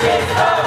Jesus.